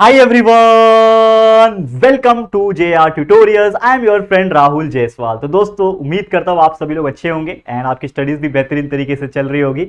Hi everyone, welcome to JR Tutorials. I am your friend Rahul Jaiswal. तो दोस्तों उम्मीद करता हूँ आप सभी लोग अच्छे होंगे एंड आपकी स्टडीज़ भी बेहतरीन तरीके से चल रही होगी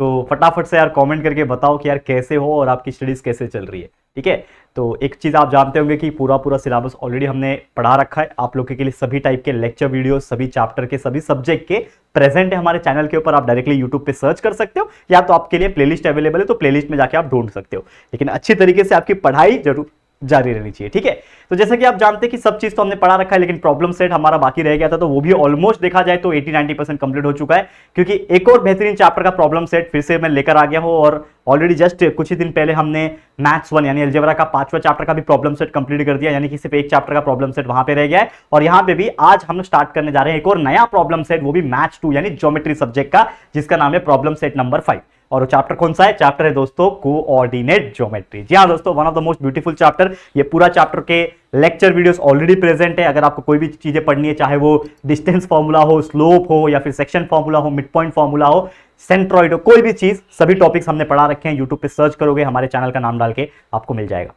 तो फटाफट से यार कमेंट करके बताओ कि यार कैसे हो और आपकी स्टडीज़ कैसे चल रही है ठीक है? तो एक चीज़ आप जानते होंगे कि पूरा पूरा सिलेबस ऑलरेडी हमने पढ़ा रखा है। आप लोगों के लिए सभी टाइप के लेक्चर वीडियो सभी चैप्टर के, सभी सब्जेक्ट के प्रेजेंट है हमारे चैनल के ऊपर। आप डायरेक्टली यूट्यूब पे सर्च कर सकते हो या तो आपके लिए प्लेलिस्ट अवेलेबल है तो प्लेलिस्ट में जाके आप ढूंढ सकते हो। लेकिन अच्छी तरीके से आपकी पढ़ाई ज़रूर जारी रहनी चाहिए, ठीक है? तो जैसा कि आप जानते हैं कि सब चीज़ तो हमने पढ़ा रखा है, लेकिन प्रॉब्लम सेट हमारा बाकी रह गया था तो वो भी ऑलमोस्ट देखा जाए तो 80 90 परसेंट कंप्लीट हो चुका है, क्योंकि एक और बेहतरीन चैप्टर का प्रॉब्लम सेट फिर से मैं लेकर आ गया हूँ, और ऑलरेडी जस्ट कुछ ही दिन पहले हमने मैथ्स वन यानी अलजेबरा का पांचवा चैप्टर का भी प्रॉब्लम सेट कंप्लीट कर दिया, यानी कि सिर्फ़ एक चैप्टर का प्रॉब्लम सेट वहाँ पे रह गया है, और यहाँ पे भी आज हम स्टार्ट करने जा रहे हैं एक और नया प्रॉब्लम सेट वो भी मैथ्स टू यानी ज्योमेट्री सब्जेक्ट का, जिसका नाम है प्रॉब्लम सेट नंबर फाइव और वो चैप्टर कौन सा है? चैप्टर है दोस्तों कोऑर्डिनेट ज्योमेट्री जी हाँ दोस्तों one of the most beautiful chapter ये पूरा चैप्टर के लेक्चर वीडियोस ऑलरेडी प्रेजेंट है। अगर आपको कोई भी चीज़ें पढ़नी है, चाहे वो डिस्टेंस फॉर्मूला हो स्लोप हो, या फिर सेक्शन फॉर्मूला हो मिड पॉइंट फॉर्मूला हो सेंट्रॉइड हो, कोई भी चीज़, सभी टॉपिक्स हमने पढ़ा रखे हैं। यूट्यूब पे सर्च करोगे, हमारे चैनल का नाम डाल के आपको मिल जाएगा।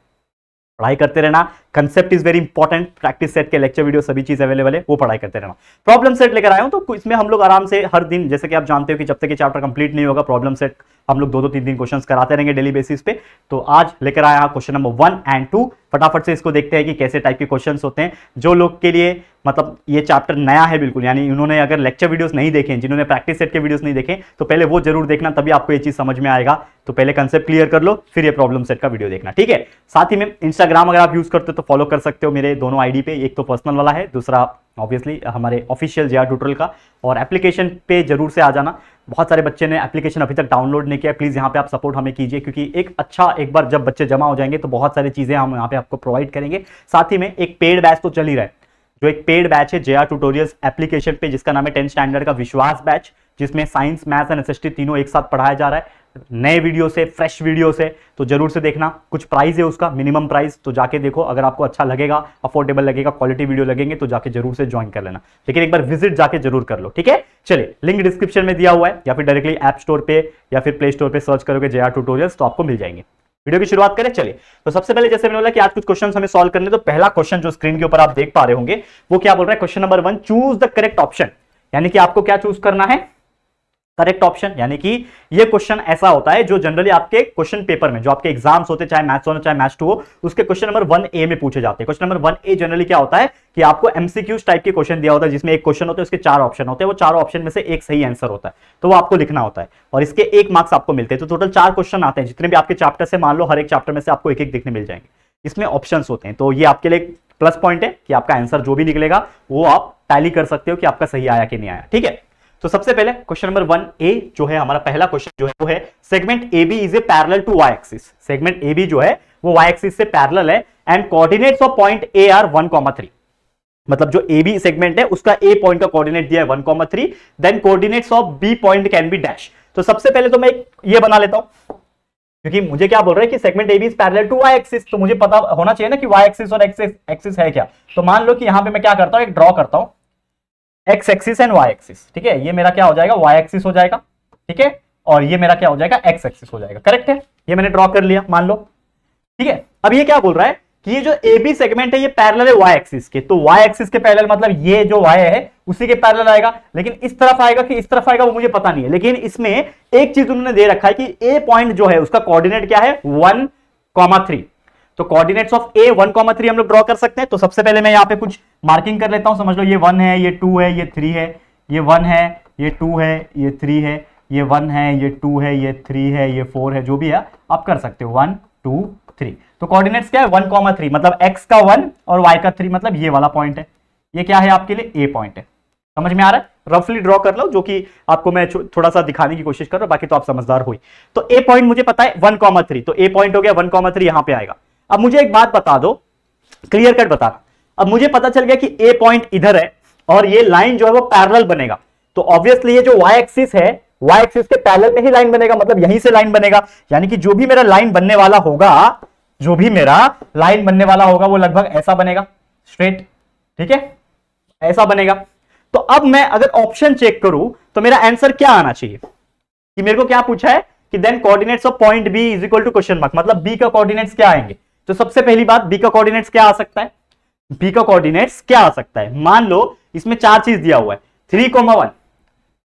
पढ़ाई करते रहना। Concept is very important practice set के लेक्चर वीडियो सभी चीज़ अवेलेबल है, वो पढ़ाई करते रहना। प्रॉब्लम सेट लेकर आया हूँ तो इसमें हम लोग आराम से हर दिन, जैसे कि आप जानते हो कि जब तक चैप्टर कंप्लीट नहीं होगा प्रॉब्लम सेट हम लोग दो दो तीन दिन क्वेश्चंस कराते रहेंगे डेली बेसिस पे। तो आज लेकर आया question number one and two फटाफट से इसको देखते हैं कि कैसे टाइप के क्वेश्चन होते हैं। जो लोग के लिए मतलब ये चैप्टर नया है बिल्कुल, यानी उन्होंने अगर लेक्चर वीडियोस नहीं देखे, जिन्होंने प्रैक्टिस सेट के वीडियोस नहीं देखे तो पहले वो ज़रूर देखना, तभी आपको ये चीज़ समझ में आएगा। तो पहले कंसेप्ट क्लियर कर लो, फिर ये प्रॉब्लम सेट का वीडियो देखना, ठीक है? साथ ही में इंस्टाग्राम अगर आप यूज़ करते हो तो फॉलो कर सकते हो मेरे दोनों आईडी पे। एक तो पर्सनल वाला है, दूसरा ऑब्वियसली हमारे ऑफिशियल जे ट्यूटोरियल का। और एप्लीकेशन पे ज़रूर से आ जाना। बहुत सारे बच्चे ने एप्लीकेशन अभी तक डाउनलोड नहीं किया। प्लीज़ यहाँ पे आप सपोर्ट हमें कीजिए, क्योंकि एक अच्छा एक बार जब बच्चे जमा हो जाएँगे तो बहुत सारी चीज़ें हम यहाँ पे आपको प्रोवाइड करेंगे। साथ ही में एक पेड बैच तो चल ही रहा है। जो एक पेड बैच है जे ट्यूटोरियल्स एप्लीकेशन पे, जिसका नाम है टेंथ स्टैंडर्ड का विश्वास बैच जिसमें साइंस मैथ्स एंड एस तीनों एक साथ पढ़ाया जा रहा है। नए वीडियो से, फ्रेश वीडियो से तो ज़रूर से देखना। कुछ प्राइस है उसका मिनिमम प्राइस तो जाके देखो। अगर आपको अच्छा लगेगा अफोर्डेबल लगेगा क्वालिटी वीडियो लगेंगे तो जाके ज़रूर से ज्वाइन कर लेना। लेकिन एक बार विज़िट जाके ज़रूर कर लो, ठीक है? चलिए लिंक डिस्क्रिप्शन में दिया हुआ है, या फिर डायरेक्टली ऐप स्टोर पे, या फिर प्ले स्टोर पर सर्च करोगे जे ट्यूटोरियल्स तो आपको मिल जाएँगे। वीडियो की शुरुआत करें, चलिए। तो सबसे पहले जैसे मैंने बोला कि आज कुछ क्वेश्चन हमें सॉल्व करने तो पहला क्वेश्चन जो स्क्रीन के ऊपर आप देख पा रहे होंगे, वो क्या बोल रहा है? Question number one choose the correct option यानी कि आपको क्या चूज़ करना है? करेक्ट ऑप्शन यानी कि ये क्वेश्चन ऐसा होता है जो जनरली आपके क्वेश्चन पेपर में, जो आपके एग्ज़ाम्स होते, चाहे मैथ्स हो, चाहे मैथ्स टू हो, उसके क्वेश्चन नंबर वन ए में पूछे जाते हैं। Question number one A generally क्या होता है कि आपको एमसीक्यूज टाइप के क्वेश्चन दिया होता है, जिसमें एक क्वेश्चन होता है, उसके चार ऑप्शन होते हैं। वो चार ऑप्शन में से एक सही आंसर होता है। तो वो आपको लिखना होता है। और इसके एक मार्क्स आपको मिलते हैं। तो टोटल चार क्वेश्चन आते हैं। जितने भी आपके चैप्टर से मान लो, हर एक चैप्टर में से आपको एक एक दिखने मिल जाएँगे। इसमें ऑप्शन होते हैं। तो ये आपके लिए प्लस पॉइंट है कि आपका आंसर जो भी निकलेगा, वो आप टैली कर सकते हो कि आपका सही आया कि नहीं आया। ठीक है? तो सबसे पहले क्वेश्चन नंबर वन ए जो है, हमारा पहला क्वेश्चन जो है, वो है segment A B is a parallel to Y axis segment A B जो है, वो वाई एक्सिस से पैरेलल है and coordinates of point A are one comma three मतलब जो ए बी सेगमेंट है, उसका ए पॉइंट का कोऑर्डिनेट दिया है one comma three then coordinates of B point can be dash तो सबसे पहले तो मैं ये बना लेता हूँ। क्योंकि मुझे क्या बोल रहा है कि segment A B is parallel to Y axis तो मुझे पता होना चाहिए ना कि वाई एक्सिस और एक्सिस एक्सिस है क्या। तो मान लो कि यहाँ पे मैं क्या करता हूँ, एक ड्रॉ करता हूँ। X axis and Y axis, ठीक है? ये मेरा क्या हो जाएगा? वाई एक्सिस हो जाएगा, ठीक है? और ये मेरा क्या हो जाएगा? एक्स एक्सिस हो जाएगा, करेक्ट है? ये मैंने ड्रॉ कर लिया, मान लो, ठीक है? अब ये क्या बोल रहा है कि ये जो ए बी सेगमेंट है, ये पैरेलल है वाई एक्सिस के तो वाई एक्सिस के पैरेलल मतलब ये जो वाई है, उसी के पैरेलल आएगा। लेकिन इस तरफ़ आएगा कि इस तरफ़ आएगा, वो मुझे पता नहीं है। लेकिन इसमें एक चीज़ उन्होंने दे रखा है कि ए पॉइंट जो है, उसका कोऑर्डिनेट क्या है? One comma three. तो coordinates of A one comma three हम लोग ड्रॉ कर सकते हैं। तो सबसे पहले मैं यहाँ पे कुछ मार्किंग कर लेता हूँ। समझ लो, ये वन है, ये टू है, ये थ्री है। ये वन है, ये टू है, ये थ्री है। ये वन है, ये टू है, ये थ्री है, ये फोर है, जो भी है, आप कर सकते हो। वन टू थ्री तो कोऑर्डिनेट्स क्या है? वन कॉमा थ्री मतलब एक्स का वन और वाई का थ्री मतलब ये वाला पॉइंट है। ये क्या है आपके लिए? ए पॉइंट है। समझ में आ रहा है? रफली ड्रॉ कर लो, जो कि आपको मैं थोड़ा सा दिखाने की कोशिश कर रहा हूँ, बाकी तो आप समझदार हुई तो ए पॉइंट मुझे पता है वन कॉमा थ्री तो ए पॉइंट हो गया वन कॉमा थ्री यहाँ पे आएगा। अब मुझे एक बात बता दो। क्लियर कट बताना अब मुझे पता चल गया कि ए पॉइंट इधर है और ये लाइन जो है वो पैरल बनेगा। तो ऑब्वियसली ये जो वाई एक्सिस है वाई एक्सिस के पैरेलल में ही लाइन बनेगा मतलब यहीं से लाइन बनेगा। यानी कि जो भी मेरा लाइन बनने वाला होगा, जो भी मेरा लाइन बनने वाला होगा, वो लगभग ऐसा बनेगा। स्ट्रेट ठीक है? ऐसा बनेगा। तो अब मैं अगर ऑप्शन चेक करूँ तो मेरा आंसर क्या आना चाहिए? कि मेरे को क्या पूछा है? कि then coordinates of point B is equal to question mark मतलब बी का कोऑर्डिनेट्स क्या आएँगे? तो सबसे पहली बात बी का कोऑर्डिनेट्स क्या आ सकता है? बी का कोऑर्डिनेट्स क्या आ सकता है? मान लो, इसमें चार चीज़ दिया हुआ है। Three comma one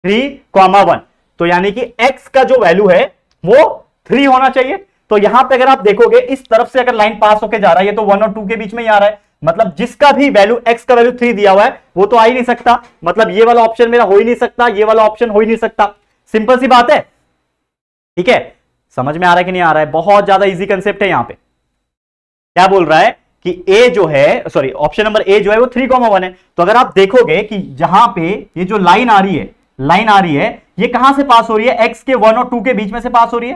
three comma one तो यानी कि एक्स का जो वैल्यू है, वो थ्री होना चाहिए। तो यहाँ पे अगर आप देखोगे, इस तरफ़ से अगर लाइन पास होकर जा रहा है तो वन और टू के बीच में ही आ रहा है। मतलब जिसका भी वैल्यू एक्स का वैल्यू थ्री दिया हुआ है, वो तो आ ही नहीं सकता। मतलब ये वाला ऑप्शन मेरा हो ही नहीं सकता, ये वाला ऑप्शन हो ही नहीं सकता। सिंपल सी बात है। ठीक है? समझ में आ रहा है कि नहीं आ रहा है? बहुत ज़्यादा इजी कंसेप्ट है यहाँ पे। क्या बोल रहा है कि ए जो है सॉरी ऑप्शन नंबर ए जो है वो थ्री कॉमा वन है। तो अगर आप देखोगे कि जहाँ पे ये जो लाइन आ रही है लाइन आ रही है, ये कहाँ से पास हो रही है? एक्स के वन और टू के बीच में से पास हो रही है।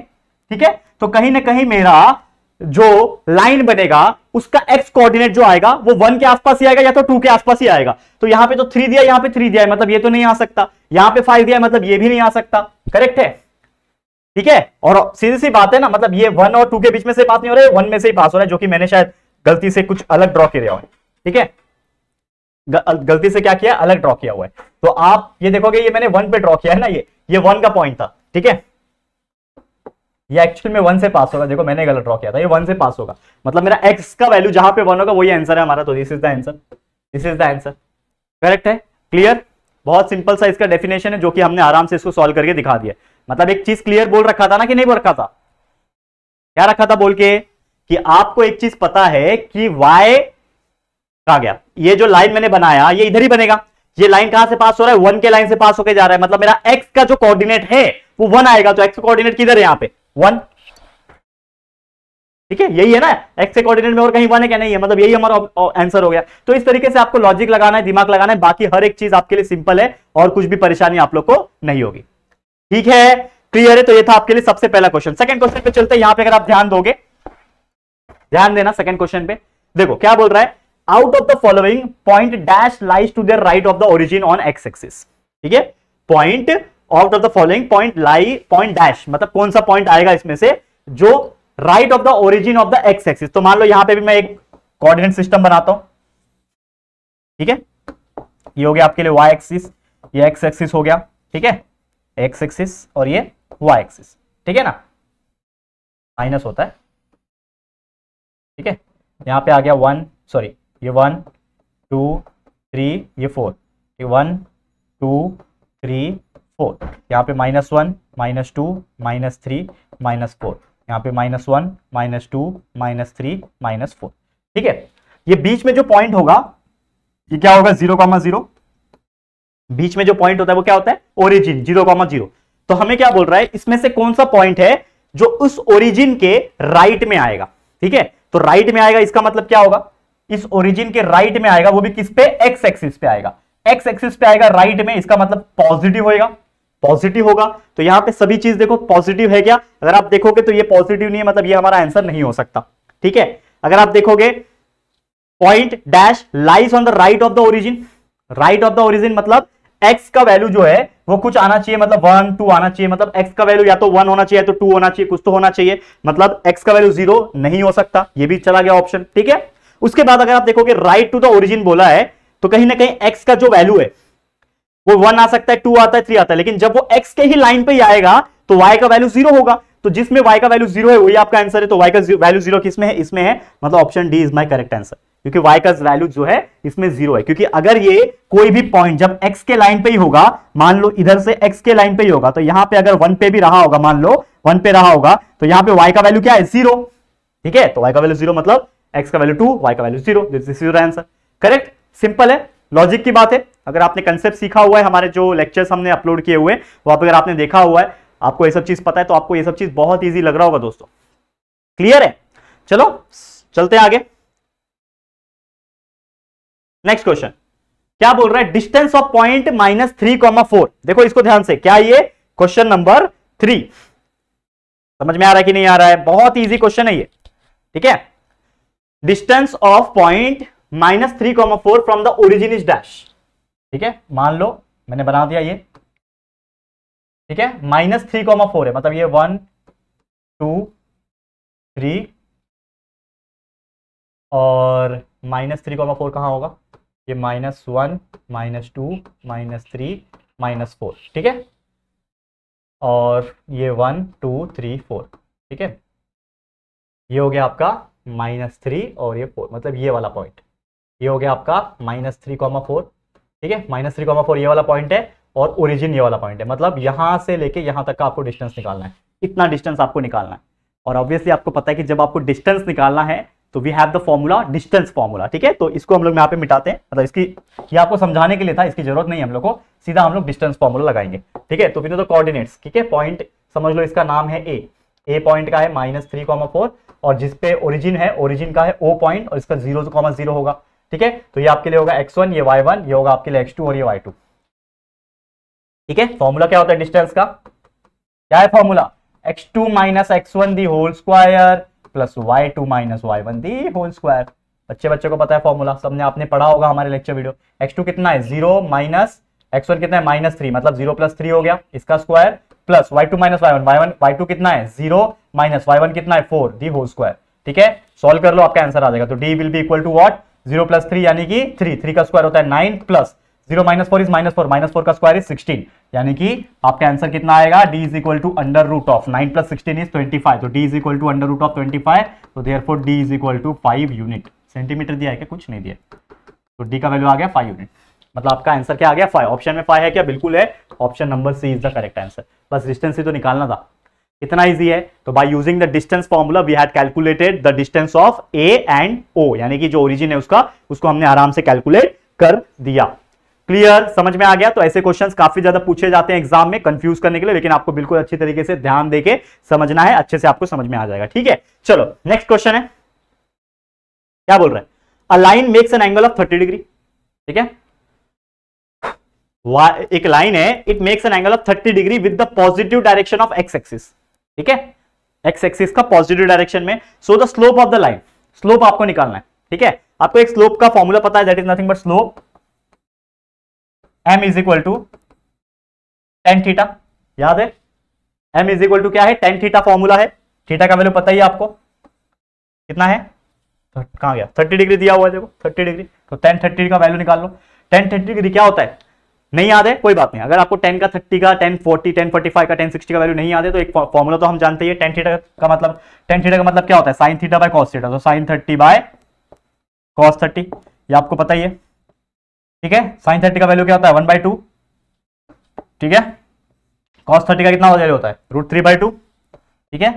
ठीक है? तो कहीं ना कहीं मेरा जो लाइन बनेगा, उसका एक्स कोऑर्डिनेट जो आएगा, वो वन के आसपास ही आएगा या तो टू के आसपास ही आएगा। तो यहाँ पे तो थ्री दिया, यहाँ पे थ्री दिया है मतलब ये तो नहीं आ सकता। यहाँ पे फाइव दिया है मतलब ये भी नहीं आ सकता। करेक्ट है? ठीक है? और सीधी सी बात है ना मतलब ये वन और टू के बीच में से पास नहीं हो रहा है वन में से ही पास हो रहा है, जो कि मैंने शायद गलती से कुछ अलग ड्रॉ किया हुआ है। ठीक है? गलती से क्या किया? अलग ड्रॉ किया हुआ है। तो आप ये देखोगे, ये मैंने वन पे ड्रॉ किया है ना ये ये वन का पॉइंट था, ठीक है? ये एक्चुअल में वन से पास होगा, देखो मैंने गलत ड्रॉ किया था, ये वन से पास होगा। मतलब मेरा एक्स का वैल्यू जहाँ पे वन होगा, वही आंसर है हमारा तो this is the answer this is the answer correct है? क्लियर बहुत सिंपल सा इसका डेफिनेशन है, जो कि हमने आराम से इसको सॉल्व करके दिखा दिया मतलब एक चीज़ क्लियर बोल रखा था ना कि नहीं बोल रखा था? क्या रखा था बोल के? कि आपको एक चीज़ पता है कि y कहा गया? ये जो लाइन मैंने बनाया, ये इधर ही बनेगा। ये लाइन कहाँ से पास हो रहा है? वन के लाइन से पास होकर जा रहा है। मतलब मेरा x का जो कोऑर्डिनेट है, वो वन आएगा। तो का कोऑर्डिनेट किधर है यहाँ पे? वन ठीक है? यही है ना? X के कोऑर्डिनेट में और कहीं वन है क्या? नहीं है। मतलब यही हमारा आंसर हो गया। तो इस तरीके से आपको लॉजिक लगाना है, दिमाग लगाना है। बाकी हर एक चीज़ आपके लिए सिंपल है और कुछ भी परेशानी आप लोग को नहीं होगी। ठीक है? क्लियर है? तो ये था आपके लिए सबसे पहला क्वेश्चन सेकंड क्वेश्चन पे चलते हैं। यहाँ पे अगर आप ध्यान दोगे, ध्यान देना सेकंड क्वेश्चन पे। देखो, क्या बोल रहा है? Out of the following point dash lies to the right of the origin on X axis ठीक है? Point out of the following point lie point dash मतलब कौन सा पॉइंट आएगा इसमें से? जो right of the origin of the X axis तो मान लो यहाँ पे भी मैं एक कोऑर्डिनेट सिस्टम बनाता हूँ। ठीक है? ये हो गया आपके लिए वाई एक्सिस ये एक्स एक्सिस हो गया। ठीक है? एक्स एक्सिस और ये वाई एक्सिस, ठीक है ना? माइनस होता है। ठीक है? यहाँ पे आ गया वन, सॉरी, ये वन, टू, थ्री, ये फोर, ये वन, टू, थ्री, फोर। यहाँ पे minus one, minus two, minus three, minus four. यहाँ पे minus one, minus two, minus three, minus four. ठीक है? ये बीच में जो पॉइंट होगा, ये क्या होगा? Zero comma zero. बीच में जो पॉइंट होता है वो क्या होता है? ओरिजिन ज़ीरो कॉमा ज़ीरो तो हमें क्या बोल रहा है? इसमें से कौन सा पॉइंट है जो उस ओरिजिन के राइट में आएगा? ठीक है? तो राइट में आएगा, इसका मतलब क्या होगा? इस ओरिजिन के राइट में आएगा, वो भी किस पे? एक्स एक्सिस पे आएगा. एक्स एक्सिस पे आएगा राइट में, इसका मतलब पॉजिटिव होएगा. पॉजिटिव होगा. तो यहाँ पे सभी चीज़ देखो पॉजिटिव है क्या? अगर आप देखोगे तो ये पॉजिटिव नहीं है मतलब ये हमारा आंसर नहीं हो सकता. ठीक है? अगर आप देखोगे point dash lies on the right of the origin right of the origin मतलब एक्स का वैल्यू जो है, वो कुछ आना चाहिए मतलब वन टू आना चाहिए मतलब एक्स का वैल्यू या तो वन होना चाहिए तो टू होना चाहिए, कुछ तो होना चाहिए। मतलब एक्स का वैल्यू ज़ीरो नहीं हो सकता, ये भी चला गया ऑप्शन ठीक है? उसके बाद अगर आप देखोगे राइट टू द ओरिजिन बोला है तो कहीं ना कहीं एक्स का जो वैल्यू है, वो वन आ सकता है टू आता है थ्री आता है। लेकिन जब वो एक्स के ही लाइन पे ही आएगा तो वाई का वैल्यू ज़ीरो होगा। तो जिसमें वाई का वैल्यू ज़ीरो है, वही आपका आंसर है। तो वाई का वैल्यू ज़ीरो किसमें है? इसमें है मतलब option D is my correct answer क्योंकि y का वैल्यू जो है, इसमें ज़ीरो है। क्योंकि अगर ये कोई भी पॉइंट जब x के लाइन पे ही होगा, मान लो इधर से x के लाइन पे ही होगा तो यहाँ पे अगर वन पे भी रहा होगा, मान लो वन पे रहा होगा तो यहाँ पे y का वैल्यू क्या है? ज़ीरो ठीक है? तो y का वैल्यू ज़ीरो मतलब x का वैल्यू टू y का value zero answer correct simple है। लॉजिक की बात है। अगर आपने कंसेप्ट सीखा हुआ है, हमारे जो लेक्चर्स हमने अपलोड किए हुए पर अगर आपने देखा हुआ है, आपको ये सब चीज़ पता है तो आपको ये सब चीज़ बहुत ईजी लग रहा होगा दोस्तों। क्लियर है? चलो, चलते आगे। नेक्स्ट क्वेश्चन क्या बोल रहा है? Distance of point minus three comma four देखो इसको ध्यान से, क्या ये? क्वेश्चन नंबर थ्री समझ में आ रहा है कि नहीं आ रहा है? बहुत इजी क्वेश्चन है ये। ठीक है? Distance of point minus three comma four from the origin is dash ठीक है? मान लो, मैंने बना दिया ये। ठीक है? माइनस थ्री कॉमा फोर है। मतलब ये वन टू थ्री और माइनस थ्री कॉमा फोर कहाँ होगा? ये minus one minus two minus three minus four ठीक है? और ये वन टू थ्री फोर ठीक है? ये हो गया आपका माइनस थ्री और ये फोर मतलब ये वाला पॉइंट ये हो गया आपका माइनस थ्री कॉमा फोर ठीक है? माइनस थ्री कॉमा फोर ये वाला पॉइंट है और ओरिजिन ये वाला पॉइंट है. मतलब यहाँ से लेके यहाँ तक का आपको डिस्टेंस निकालना है. इतना डिस्टेंस आपको निकालना है. और ऑब्वियसली आपको पता है कि जब आपको डिस्टेंस निकालना है तो we have the formula distance formula ठीक है? तो इसको हम लोग यहाँ पे मिटाते हैं। मतलब इसकी, ये आपको समझाने के लिए था, इसकी ज़रूरत नहीं हम लोग को। सीधा हम लोग डिस्टेंस फॉर्मूला लगाएँगे, ठीक है? तो फिर तो कोऑर्डिनेट्स ठीक है? पॉइंट समझ लो इसका नाम है ए ए पॉइंट का है माइनस थ्री कॉमा फोर और जिसपे ओरिजिन है ओरिजिन का है ओ पॉइंट और इसका ज़ीरो कॉमा ज़ीरो होगा, ठीक है? तो ये आपके लिए होगा एक्स वन ये वाई वन ये होगा आपके लिए एक्स टू और ये वाई टू ठीक है? फॉर्मूला क्या होता है डिस्टेंस का? क्या है formula X two minus X one the whole square plus Y two minus Y one the whole square बच्चे बच्चे को पता है फॉर्मूला सबने आपने पढ़ा होगा हमारे लेक्चर वीडियो एक्स टू कितना है? ज़ीरो माइनस एक्स वन कितना है? माइनस थ्री मतलब ज़ीरो प्लस थ्री हो गया। इसका square plus Y two minus Y one Y one Y two कितना है? ज़ीरो माइनस वाई वन कितना है? फोर दी होल स्क्वायर ठीक है? सॉल्व कर लो, आपका आंसर आ जाएगा। तो D will be equal to what zero plus three यानी कि थ्री थ्री का स्क्वायर होता है nine plus zero minus four is minus four minus four का स्क्वायर इज़ सिक्सटीन। यानी कि आपका आंसर कितना आएगा? D is equal to under root of nine plus sixteen is twenty five तो D is equal to under root of twenty five तो therefore D is equal to five unit centimetre दिया है क्या? कुछ नहीं दिया तो डी का वैल्यू आ गया फाइव यूनिट मतलब आपका आंसर क्या आ गया? फाइव ऑप्शन में फाइव है क्या? बिल्कुल है। Option number C is the correct answer बस डिस्टेंस ही तो निकालना था। इतना इजी है। तो by using the distance formula we had calculated the distance of A and O यानी कि जो ओरिजिन है उसका, उसको हमने आराम से कैलकुलेट कर दिया। क्लियर समझ में आ गया? तो ऐसे क्वेश्चंस काफ़ी ज़्यादा पूछे जाते हैं एग्ज़ाम में कंफ्यूज करने के लिए, लेकिन आपको बिल्कुल अच्छी तरीके से ध्यान देके समझना है, अच्छे से आपको समझ में आ जाएगा। ठीक है? चलो नेक्स्ट क्वेश्चन है। क्या बोल रहे हैं? A line makes an angle of thirty degree ठीक है? एक लाइन है it makes an angle of thirty degree with the positive direction of X axis ठीक है? एक्स एक्सिस का पॉजिटिव डायरेक्शन में so the slope of the line slope आपको निकालना है। ठीक है? आपको एक स्लोप का फॉर्मूला पता है that is nothing but slope M is equal to tan theta याद है? एम इज़ इक्वल टू क्या है? टेन थीटा फॉर्मूला है। थीटा का वैल्यू पता ही है आपको। कितना है? कहाँ गया? थर्टी डिग्री दिया हुआ है देखो थर्टी डिग्री तो टेन थर्टी का वैल्यू निकाल लो। टेन थर्टी डिग्री क्या होता है? नहीं याद है? कोई बात नहीं। अगर आपको टेन का थर्टी का tan forty tan forty five का टेन सिक्सटी का वैल्यू नहीं याद है तो एक फॉर्मूला तो हम जानते हैं टेन थीटा का मतलब टेन थीटा का मतलब क्या होता है? Sine theta by cos theta तो sine thirty by cos thirty ये आपको पता ही है। ठीक है? साइन थर्टी का वैल्यू क्या होता है? वन बाई टू ठीक है? कॉस थर्टी का कितना वैल्यू होता है? रूट थ्री बाई टू ठीक है?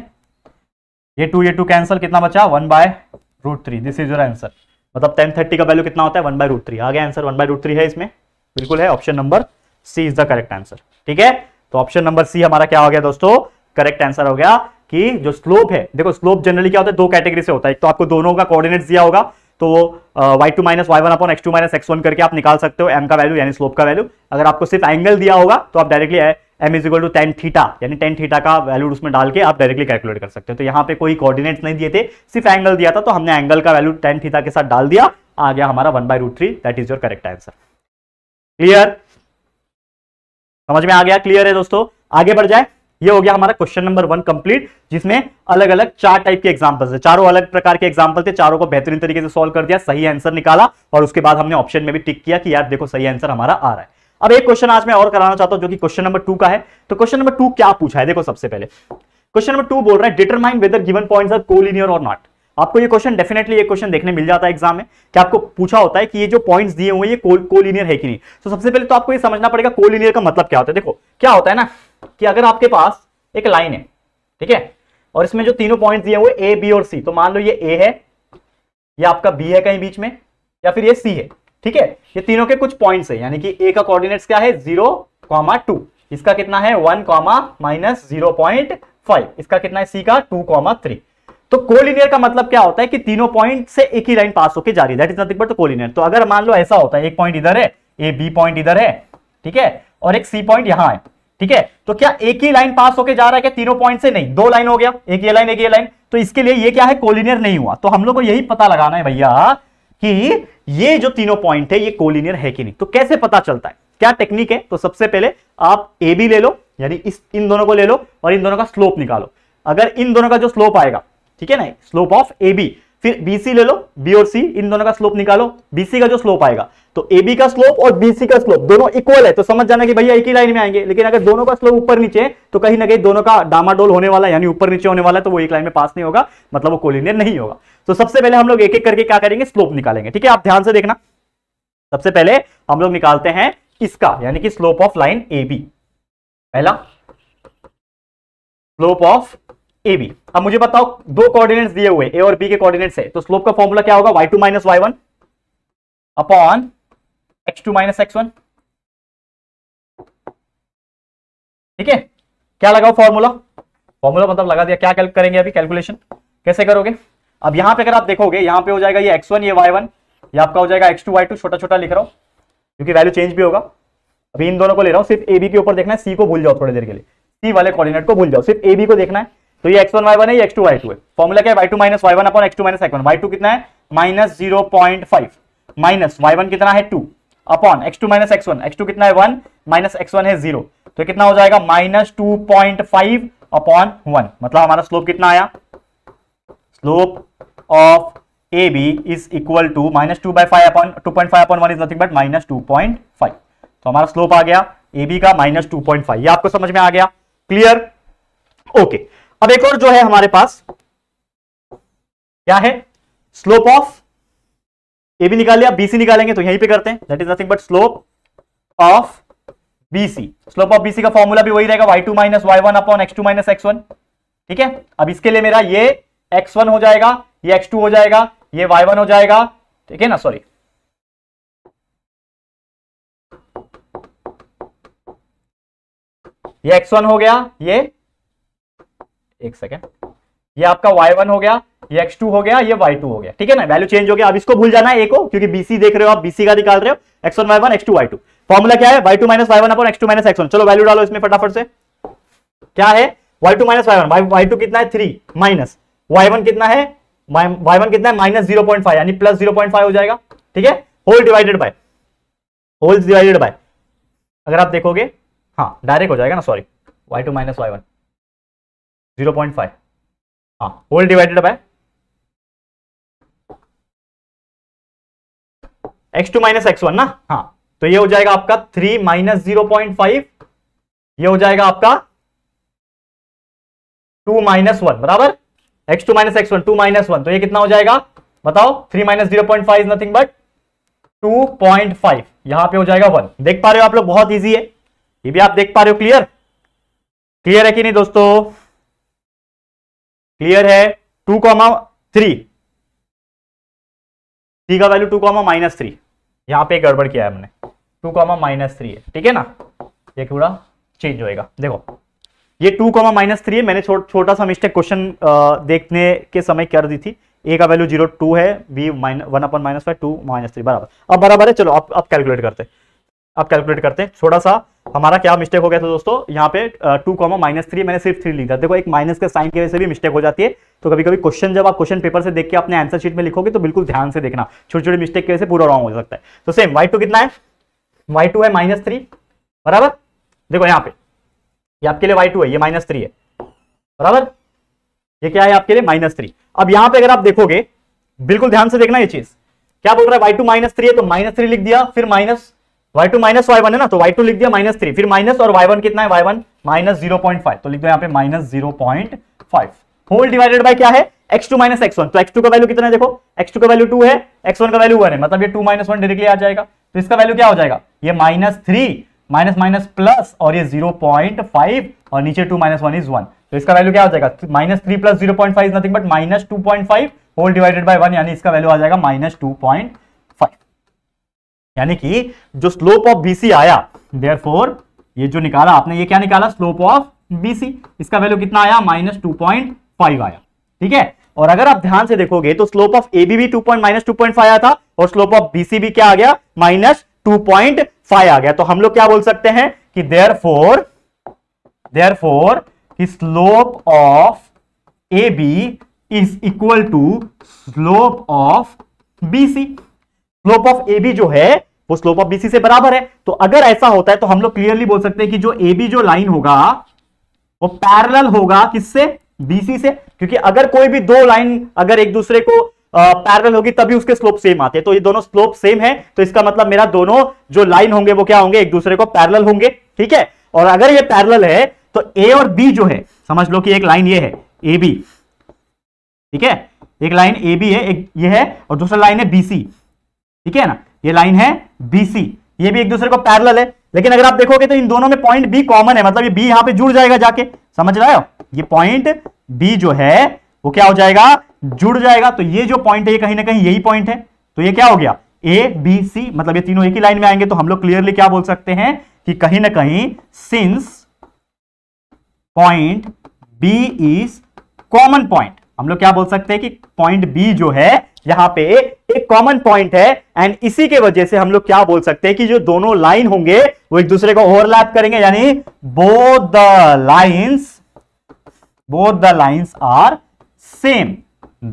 ये टू ये टू कैंसल कितना बचा? One by root three this is your answer मतलब टेन थर्टी का वैल्यू कितना होता है? वन बाय रूट थ्री आ गया answer one by root three है इसमें. बिल्कुल है। Option number C is the correct answer ठीक है? तो ऑप्शन नंबर सी हमारा क्या हो गया दोस्तों? करेक्ट आंसर हो गया कि जो स्लोप है, देखो स्लोप जनरली क्या होता है? दो कैटेगरी से होता है। एक तो आपको दोनों का कोऑर्डिनेट्स दिया होगा। तो Y two minus Y one upon X two minus X one करके आप निकाल सकते हो एम का वैल्यू यानी स्लोप का वैल्यू अगर आपको सिर्फ़ एंगल दिया होगा तो आप directly M is equal to tan theta यानी टेन थीटा का वैल्यू उसमें डाल के आप डायरेक्टली कैलकुलेट कर सकते हो। तो यहाँ पे कोई कोऑर्डिनेट्स नहीं दिए थे, सिर्फ़ एंगल दिया था तो हमने एंगल का वैल्यू टेन थीटा के साथ डाल दिया। आ गया हमारा one by root three that is your correct answer clear समझ में आ गया? क्लियर है दोस्तों? आगे बढ़ जाए। ये हो गया हमारा क्वेश्चन नंबर वन कंप्लीट जिसमें अलग अलग चार टाइप के एग्जांपल्स है। चारों अलग प्रकार के एग्ज़ाम्पल थे, चारों को बेहतरीन तरीके से सॉल्व कर दिया, सही आंसर निकाला, और उसके बाद हमने ऑप्शन में भी टिक किया कि यार देखो सही आंसर हमारा आ रहा है। अब एक क्वेश्चन आज मैं और कराना चाहता हूँ, जो कि क्वेश्चन नंबर टू का है। तो क्वेश्चन नंबर टू क्या पूछा है? देखो सबसे पहले। क्वेश्चन नंबर टू बोल रहा है determine whether given points are collinear और नॉट आपको ये क्वेश्चन डेफिनेटली ये क्वेश्चन देखने मिल जाता है एग्ज़ाम में, कि आपको पूछा होता है कि ये जो पॉइंट्स दिए हुए ये कोलिनियर है कि नहीं। तो सबसे पहले तो आपको ये समझना पड़ेगा कोलिनियर का मतलब क्या होता है। देखो, क्या होता है ना कि अगर आपके पास एक लाइन है, ठीक है? और इसमें जो तीनों पॉइंट दिए हुए ए बी और सी तो मान लो ये ए है, ये आपका बी है कहीं बीच में, या फिर ये सी है, ठीक है? ये तीनों के कुछ पॉइंट्स है, यानी कि ए का कोऑर्डिनेट्स क्या है? Zero, comma two. इसका कितना है? One, comma minus zero point five. इसका कितना है? सी का टू, कॉमा थ्री। तो कोलिनियर का मतलब क्या होता है कि तीनों पॉइंट से एक ही लाइन पास होकर जा रही है। That is nothing but collinear तो अगर मान लो ऐसा होता है, एक पॉइंट इधर है ए बी पॉइंट इधर है, ठीक है? और एक सी पॉइंट यहाँ है। ठीक है? तो क्या एक ही लाइन पास होकर जा रहा है क्या? तीनों पॉइंट से नहीं। दो लाइन हो गया। एक ये लाइन एक ये लाइन तो इसके लिए ये क्या है? कोलिनियर नहीं हुआ। तो हम लोग को यही पता लगाना है भैया कि ये जो तीनों पॉइंट है, ये कोलिनियर है कि नहीं? तो कैसे पता चलता है? क्या टेक्निक है? तो सबसे पहले आप ए बी ले लो। यानी इस, इन दोनों को ले लो और इन दोनों का स्लोप निकालो। अगर इन दोनों का जो स्लोप आएगा, ठीक है ना? स्लोप ऑफ़ ए बी फिर बीसी ले लो बी और सी इन दोनों का स्लोप निकालो बीसी का जो स्लोप आएगा। तो बी का स्लोप और बीसी का स्लोप दोनों इक्वल है तो समझ जाना कि भैया एक ही लाइन में आएँगे। लेकिन अगर दोनों का स्लोप ऊपर नीचे तो कहीं ना कहीं दोनों का डामाडोल होने वाला यानी ऊपर नीचे होने वाला है तो वो एक लाइन में पास नहीं होगा मतलब वो कोलिनियर नहीं होगा। तो सबसे पहले हम लोग एक एक करके क्या करेंगे? स्लोप निकालेंगे, ठीक है? आप ध्यान से देखना। सबसे पहले हम लोग निकालते हैं इसका, यानी कि slope of line A B पहला। स्लोप ऑफ़ ए बी अब मुझे बताओ, दो कोऑर्डिनेट्स दिए हुए ए और बी के कोऑर्डिनेट्स है तो स्लोप का फॉर्मूला क्या होगा? Y two minus Y one upon X two minus X one ठीक है? क्या लगाओ फॉर्मूला फॉर्मूला मतलब लगा दिया, क्या करेंगे अभी? कैलकुलेशन कैसे करोगे? अब यहाँ पे अगर आप देखोगे, यहाँ पे हो जाएगा ये x1 ये y1 ये आपका हो जाएगा x2 y2 छोटा छोटा लिख रहा हूँ, क्योंकि वैल्यू चेंज भी होगा। अभी इन दोनों को ले रहा हूँ, सिर्फ़ ए बी के ऊपर देखना है सी को भूल जाओ थोड़ी देर के लिए। सी वाले कोऑर्डिनेट को भूल जाओ, सिर्फ़ ए बी को देखना है। तो ये x1 y1 है, ये x2 y2 है। फॉर्मूला क्या है? Y2 minus y1 upon x2 minus x1 y2 कितना है? माइनस 0.5 माइनस y1 कितना है? 2 upon x2 minus x1 x2 कितना है? 1 माइनस x1 है 0 तो कितना हो जाएगा? माइनस 2.5 अपॉन 1 मतलब हमारा स्लोप कितना आया? Slope of A B is equal to minus two by five upon two point five upon one is nothing but minus two point five तो हमारा स्लोप आ गया। ए बी का माइनस टू पॉइंट फाइव ये आपको समझ में आ गया। क्लियर ओके अब एक और जो है हमारे पास, क्या है? स्लोप ऑफ़ ए बी निकाल लिया बीसी निकालेंगे तो यहीं पे करते हैं। That is nothing but slope of BC slope of BC का फॉर्मूला भी वही रहेगा Y two minus Y one upon X two minus X one ठीक है? अब इसके लिए मेरा ये एक्स वन हो जाएगा, ये एक्स टू हो जाएगा, ये वाई वन हो जाएगा। ठीक है ना? सॉरी ये एक्स वन हो गया, ये एक सेकेंड ये आपका y1 हो गया, ये x2 हो गया, ये y2 हो गया. ठीक है ना? वैल्यू चेंज हो गया. अब इसको भूल जाना है ए को, क्योंकि BC देख रहे हो आप BC का निकाल रहे हो. X1 y1 x2 y2 formula क्या है? Y2 minus y1 upon x2 minus x1 चलो वैल्यू डालो इसमें फटाफट से. क्या है? Y2 माइनस y1 y2 कितना है? 3 माइनस y1 कितना है? Y1 कितना है? माइनस 0.5 यानी प्लस 0.5 हो जाएगा. ठीक है? Whole divided by whole divided by अगर आप देखोगे हाँ डायरेक्ट हो जाएगा ना? सॉरी y2 माइनस y1 0.5 हाँ whole divided by X two minus X one ना? हाँ तो ये हो जाएगा आपका three minus zero point five, ये हो जाएगा आपका टू माइनस वन बराबर? X two minus X one two minus one तो ये कितना हो जाएगा? बताओ three minus zero point five nothing but two point five यहाँ पे हो जाएगा वन देख पा रहे हो आप लोग, बहुत इजी है। ये भी आप देख पा रहे हो क्लियर क्लियर है कि नहीं दोस्तों? क्लियर है? टू कॉमा थ्री थ्री का value two comma minus three यहाँ पे गड़बड़ किया है हमने। टू कॉमा माइनस थ्री है। ठीक है ना? ये पूरा चेंज होएगा। देखो ये टू कॉमा माइनस थ्री है। मैंने छो, छोटा सा मिस्टेक क्वेश्चन देखने के समय कर दी थी। ए का वैल्यू ज़ीरो टू है। B minus one upon minus five two minus three बराबर। अब बराबर है चलो अब अब कैलकुलेट करते अब कैलकुलेट करते हैं। थोड़ा सा हमारा क्या मिस्टेक हो गया था दोस्तों? यहाँ पे टू कॉमा माइनस थ्री मैंने सिर्फ़ थ्री लिखा देखो, एक माइनस के साइन की वजह से भी मिस्टेक हो जाती है। तो कभी कभी क्वेश्चन जब आप क्वेश्चन पेपर से देख के अपने आंसर शीट में लिखोगे तो बिल्कुल ध्यान से देखना। छोटी छोटी मिस्टेक की वजह से पूरा रॉन्ग हो सकता है। तो सेम वाई टू कितना है? वाई टू है माइनस थ्री बराबर? देखो, यहाँ पे। ये आपके लिए वाई टू है, ये माइनस थ्री है। बराबर? ये क्या है आपके लिए? माइनस थ्री अब यहाँ पे अगर आप देखोगे, बिल्कुल ध्यान से देखना ये चीज़। क्या बोल रहा है? वाई टू माइनस थ्री है तो माइनस थ्री लिख दिया, फिर minus Y two minus Y one है ना तो वाई टू लिख दिया माइनस थ्री फिर माइनस और वाई वन कितना है? Y one minus zero point five तो लिख दो यहाँ पे minus zero point five whole divided by क्या है? X two minus X one तो एक्स टू का वैल्यू कितना है? देखो एक्स टू का वैल्यू टू है एक्स वन का वैल्यू वन है. मतलब ये टू माइनस वन डायरेक्टली आ जाएगा. तो इसका वैल्यू क्या हो जाएगा? ये minus three minus minus plus और ये ज़ीरो पॉइंट फाइव और नीचे two minus one is one तो इसका वैल्यू क्या हो जाएगा? Minus three plus zero point five is nothing but minus two point five whole divided by one यानी इसका वैल्यू आ जाएगा माइनस टू पॉइंट यानी कि जो स्लोप ऑफ़ बीसी आया देयर ये जो निकाला आपने, ये क्या निकाला? स्लोप ऑफ़ बीसी इसका वैल्यू कितना आया? माइनस टू पॉइंट फाइव आया। ठीक है? और अगर आप ध्यान से देखोगे तो स्लोप ऑफ़ ए बी भी two point minus two point five आया था, और स्लोप ऑफ़ बीसी भी क्या आ गया? माइनस टू पॉइंट फाइव आ गया। तो हम लोग क्या बोल सकते हैं? कि therefore therefore slope of A B is equal to slope of B C slope of A B जो है वो स्लोप ऑफ़ बीसी से बराबर है। तो अगर ऐसा होता है तो हम लोग क्लियरली बोल सकते हैं कि जो ए बी जो लाइन होगा, वो पैरेलल होगा किससे? बीसी से। क्योंकि अगर कोई भी दो लाइन अगर एक दूसरे को पैरेलल होगी, तभी उसके स्लोप सेम आते हैं। तो ये दोनों स्लोप सेम है। तो इसका मतलब मेरा दोनों जो लाइन होंगे, वो क्या होंगे? एक दूसरे को पैरल होंगे। ठीक है? और अगर ये पैरल है तो ए और बी जो है, समझ लो कि एक लाइन ये है ए बी ठीक है? एक लाइन ए बी है, एक ये है, और दूसरा लाइन है बीसी ठीक है ना? ये लाइन है बीसी ये भी एक दूसरे को पैरल है। लेकिन अगर आप देखोगे तो इन दोनों में पॉइंट बी कॉमन है। मतलब ये बी यहाँ पे जुड़ जाएगा जाके। समझ रहे हो? ये पॉइंट बी जो है, वो क्या हो जाएगा? जुड़ जाएगा। तो ये जो पॉइंट है, ये कहीं ना कहीं यही पॉइंट है। तो ये क्या हो गया? ए बी सी मतलब ये तीनों एक ही लाइन में आएँगे। तो हम लोग क्लियरली क्या बोल सकते हैं कि कहीं ना कहीं since point B is common point हम लोग क्या बोल सकते हैं कि पॉइंट बी जो है यहाँ पे एक कॉमन पॉइंट है एंड इसी के वजह से हम लोग क्या बोल सकते हैं कि जो दोनों लाइन होंगे, वो एक दूसरे को ओवरलैप करेंगे, यानी both the lines both the lines are same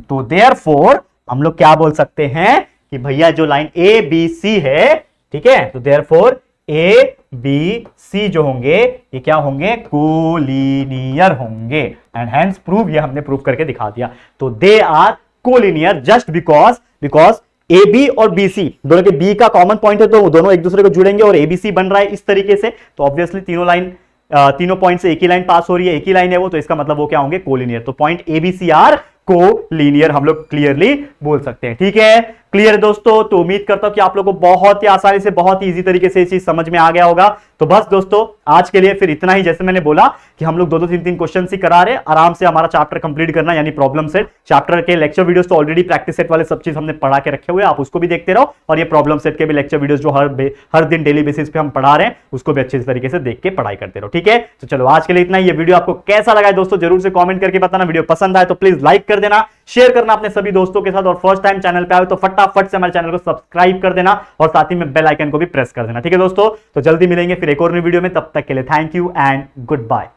तो देयर फोर हम लोग क्या बोल सकते हैं कि भैया जो लाइन ए बी सी है, ठीक है? तो therefore A B C जो होंगे, ये क्या होंगे? कोलिनियर होंगे. एंड हैंस प्रूव ये हमने प्रूव करके दिखा दिया. तो they are collinear just because because A B और बी सी दोनों के बी का कॉमन पॉइंट है तो दोनों एक दूसरे को जुड़ेंगे और एबीसी बन रहा है इस तरीके से। तो ऑब्वियसली तीनों लाइन तीनों पॉइंट से एक ही लाइन पास हो रही है, एक ही लाइन है वो तो इसका मतलब वो क्या होंगे? कोलिनियर तो point ABC are collinear हम लोग क्लियरली बोल सकते हैं। ठीक है? क्लियर है दोस्तों तो उम्मीद करता हूँ कि आप लोगों को बहुत ही आसानी से, बहुत ही इजी तरीके से चीज़ समझ में आ गया होगा। तो बस दोस्तों, आज के लिए फिर इतना ही। जैसे मैंने बोला कि हम लोग दो दो तीन तीन क्वेश्चन ही करा रहे आराम से हमारा चैप्टर कंप्लीट करना, यानी प्रॉब्लम सेट चैप्टर के लेक्चर वीडियोस तो ऑलरेडी प्रैक्टिस सेट वाले सब चीज़ हमने पढ़ा के रखे हुए आप उसको भी देखते रहो और ये प्रॉब्लम सेट के भी लेक्चर वीडियो जो हर हर दिन डेली बेसिस पे हम पढ़ा रहे हैं, उसको भी अच्छे तरीके से देख के पढ़ाई करते रहो, ठीक है? तो चलो, आज के लिए इतना ये वीडियो आपको कैसा लगा दोस्तों, ज़रूर से कॉमेंट करके बताना। वीडियो पसंद आए तो प्लीज़ लाइक कर देना। शेयर करना अपने सभी दोस्तों के साथ और फ़र्स्ट टाइम चैनल पे आए तो फटाफट से हमारे चैनल को सब्सक्राइब कर देना और साथ ही में बेल आइकन को भी प्रेस कर देना। ठीक है दोस्तों? तो जल्दी मिलेंगे फिर एक और नई वीडियो में। तब तक के लिए thank you and good bye